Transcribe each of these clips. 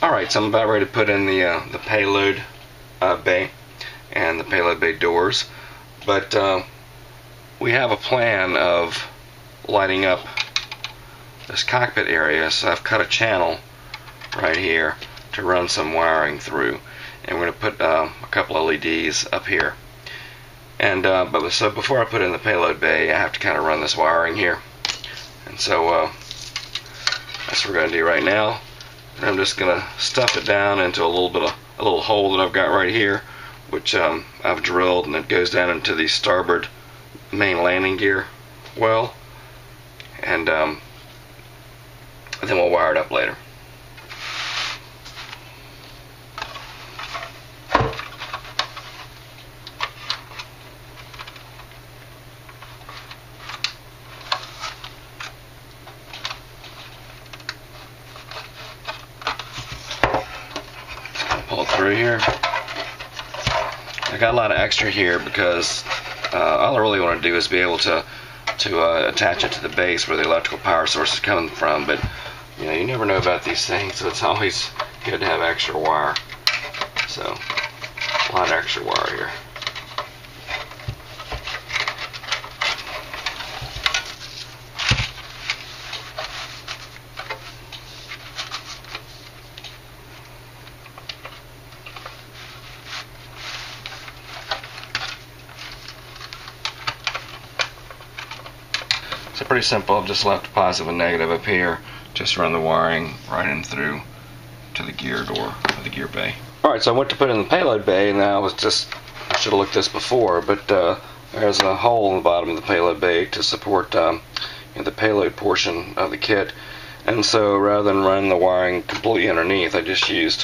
Alright, so I'm about ready to put in the, uh, the payload uh, bay and the payload bay doors. But uh, we have a plan of lighting up this cockpit area, so I've cut a channel right here to run some wiring through. And we're going to put uh, a couple LEDs up here. And uh, but so before I put in the payload bay, I have to kind of run this wiring here. And so uh, that's what we're going to do right now. I'm just going to stuff it down into a little bit of a little hole that I've got right here, which um, I've drilled, and it goes down into the starboard main landing gear well. And um, then we'll wire it up later. pull it through here. I got a lot of here because uh, all I really want to do is be able to to uh, attach it to the base where the electrical power source is coming from. But you know, you never know about these things, so it's always good to have extra wire. So a lot of extra wire here. Pretty simple. I've just left positive and negative up here. Just run the wiring right in through to the gear door, or the gear bay. Alright, so I went to put in the payload bay and I was just, I should have looked this before, but uh, there's a hole in the bottom of the payload bay to support um, the payload portion of the kit. And so rather than run the wiring completely underneath, I just used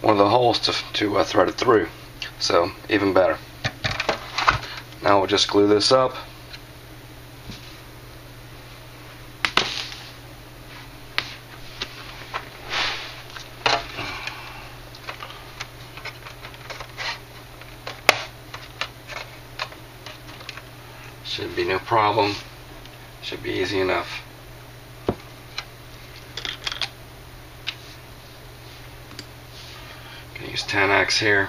one of the holes to, to uh, thread it through. So even better. Now we'll just glue this up. Should be no problem. Should be easy enough. Gonna use Tenax here.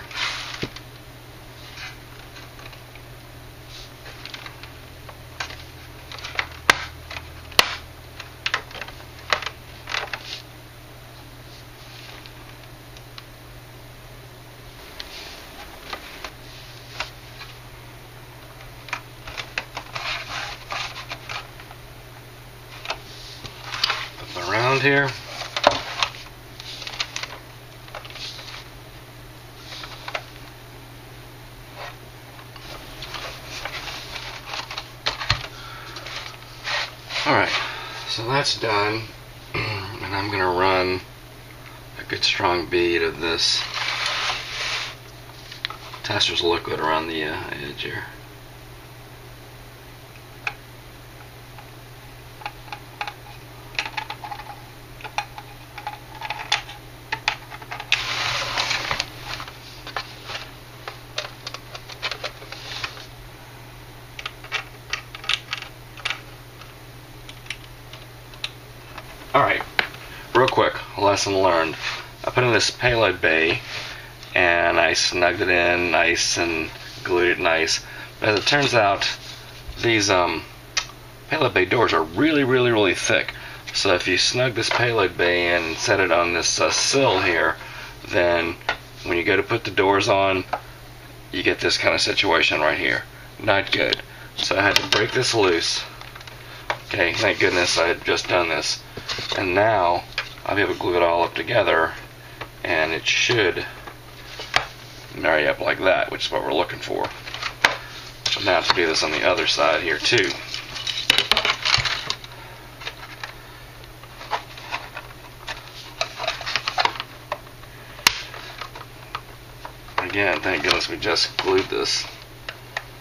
Flip it around here. Alright, so that's done. and I'm going to run a good strong bead of this Testors liquid around the uh, edge here. Lesson learned. I put in this payload bay and I snugged it in nice and glued it nice. But as it turns out, these um, payload bay doors are really, really, really thick. So if you snug this payload bay in and set it on this uh, sill here, then when you go to put the doors on, you get this kind of situation right here. Not good. So I had to break this loose. Okay, thank goodness I had just done this. And now I'll be able to glue it all up together and it should marry up like that, which is what we're looking for. So now I have to do this on the other side here too. Again, thank goodness we just glued this.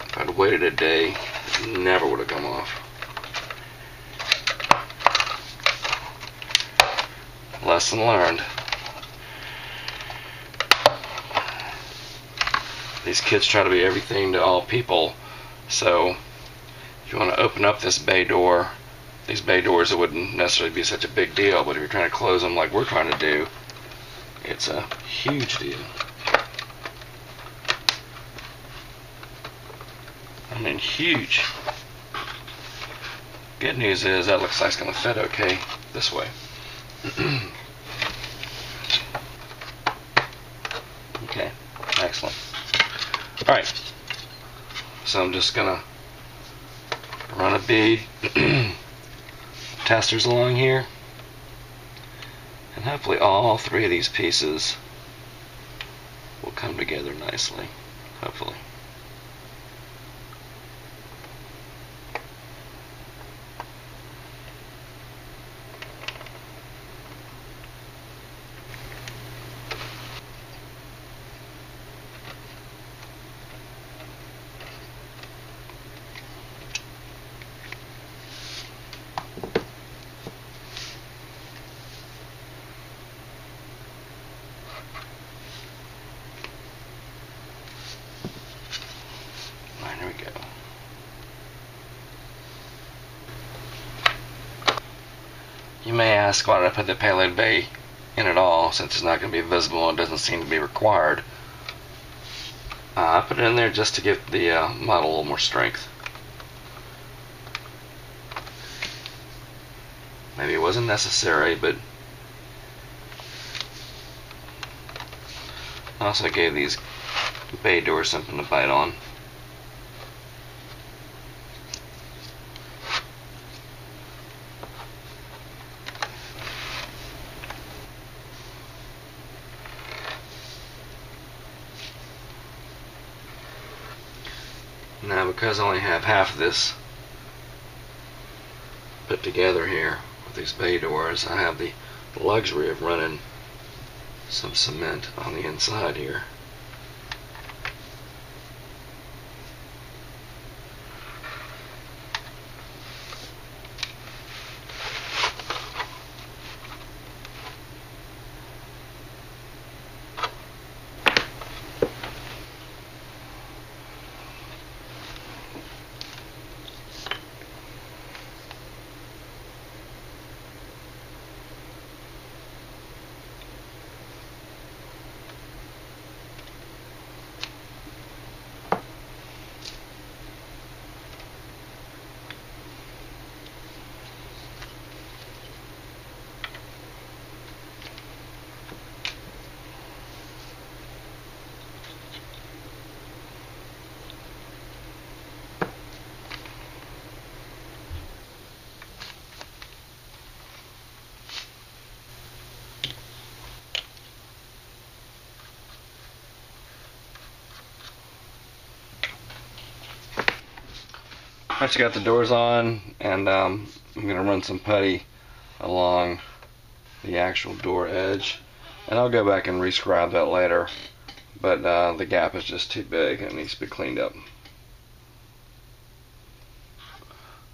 If I'd waited a day, it never would have come off. Lesson learned. These kids try to be everything to all people, so if you want to open up this bay door, these bay doors, it wouldn't necessarily be such a big deal, but if you're trying to close them like we're trying to do, it's a huge deal. I mean, huge. Good news is that looks like it's going to fit okay this way. okay, excellent. Alright, so I'm just to run a bead Testors along here and hopefully all three of these pieces will come together nicely hopefully You may ask why did I put the payload bay in at all since it's not going to be visible and doesn't seem to be required. Uh, I put it in there just to give the uh, model a little more strength. Maybe it wasn't necessary, but I also gave these bay doors something to bite on. Now because I only have half of this put together here with these bay doors, I have the luxury of running some cement on the inside here. I just got the doors on and um, I'm going to run some putty along the actual door edge and I'll go back and rescribe that later but uh, the gap is just too big and it needs to be cleaned up.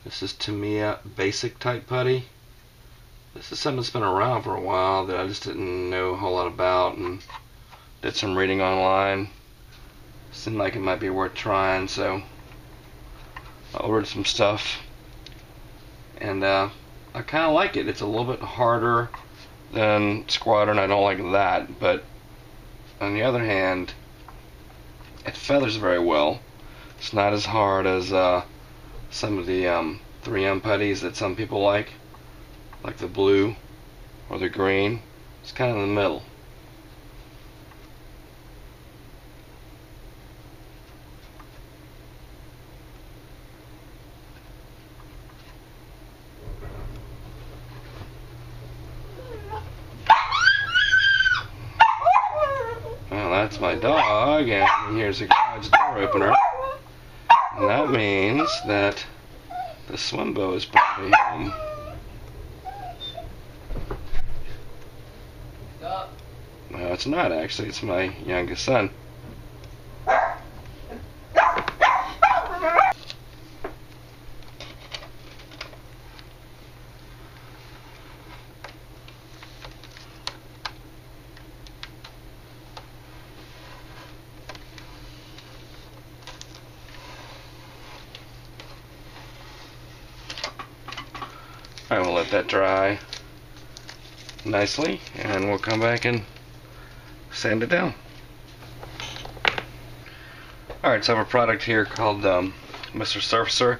This is Tamiya basic type putty. This is something that's been around for a while that I just didn't know a whole lot about and did some reading online. Seemed like it might be worth trying so I ordered some stuff and uh, I kind of like it. It's a little bit harder than Squadron. I don't like that, but on the other hand, it feathers very well. It's not as hard as uh, some of the um, 3M putties that some people like, like the blue or the green. It's kind of in the middle. that's my dog, and here's a garage door opener. And that means that the Swimbo is probably home. No, it's not actually, it's my youngest son. I will let that dry nicely and we'll come back and sand it down. Alright, so I have a product here called um, Mr. Surfacer,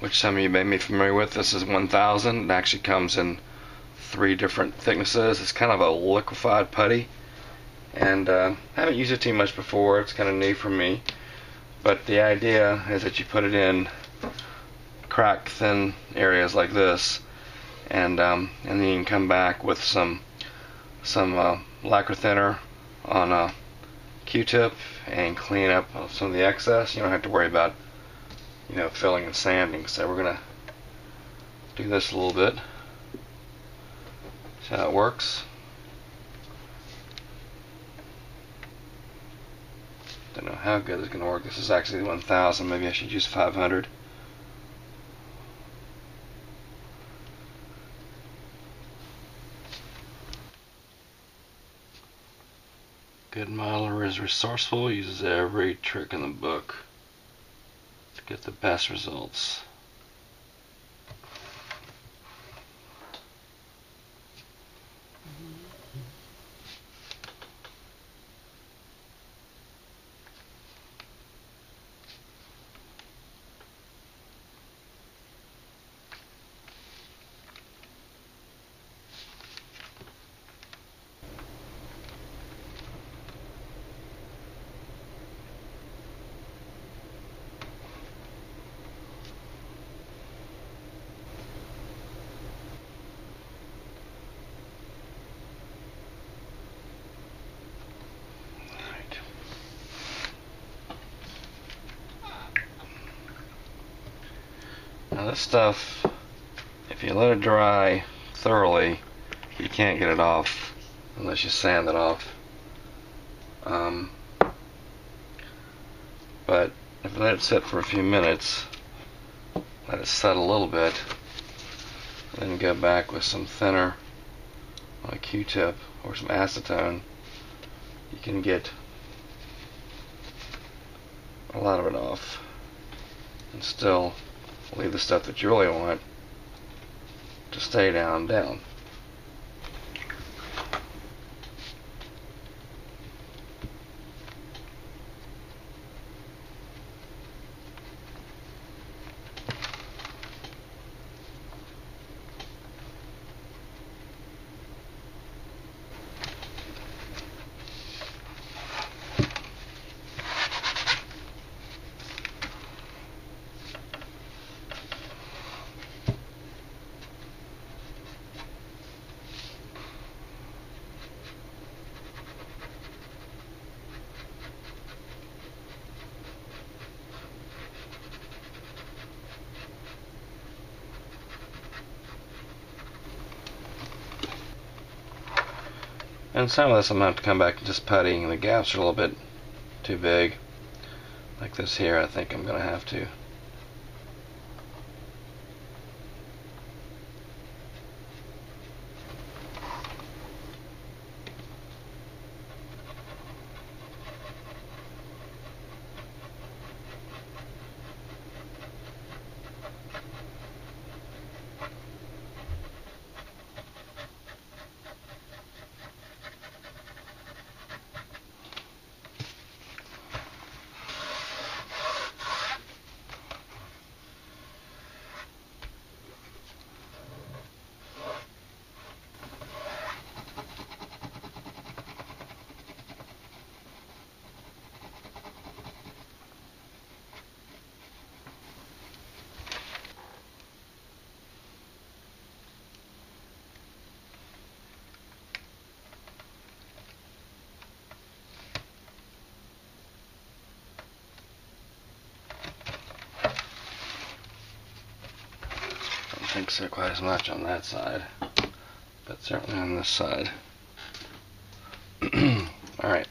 which some of you may be familiar with. This is 1000. It actually comes in three different thicknesses. It's kind of a liquefied putty, and uh, I haven't used it too much before. It's kind of new for me. But the idea is that you put it in crack thin areas like this, and um, and then you can come back with some some uh, lacquer thinner on a Q-tip and clean up some of the excess. You don't have to worry about you know filling and sanding. So we're gonna do this a little bit. See how it works. Don't know how good it's gonna work. This is actually 1000. Maybe I should use 500. Good modeler is resourceful, uses every trick in the book to get the best results. This stuff, if you let it dry thoroughly, you can't get it off unless you sand it off. Um, but if you let it sit for a few minutes, let it set a little bit, then go back with some thinner on a Q-tip or some acetone, you can get a lot of it off and still leave the stuff that you really want to stay down down. And some of this I'm going to have to come back and just puttying. The gaps are a little bit too big. Like this here, I think I'm going to have to. Think so quite as much on that side, but certainly on this side. Alright.